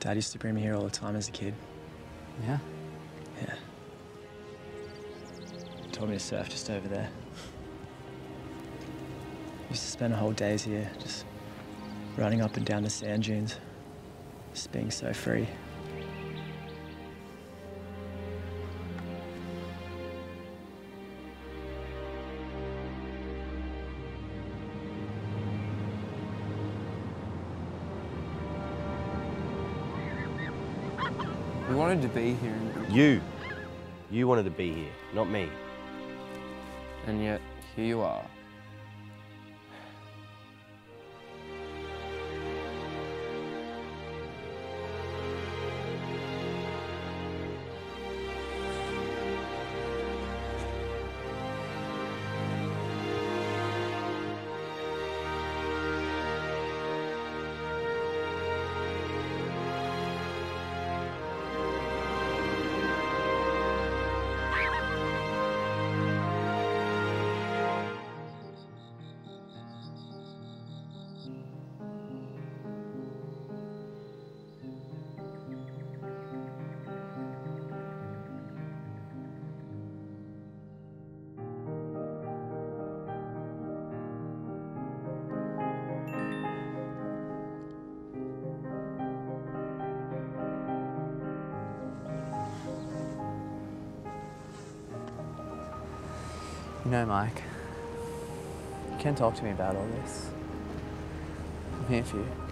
Dad used to bring me here all the time as a kid. Yeah. Yeah. He taught me to surf just over there. Used to spend whole days here, just running up and down the sand dunes, just being so free. We wanted to be here, You. You wanted to be here, not me. and yet here you are. You know, Mike, you can talk to me about all this. I'm here for you.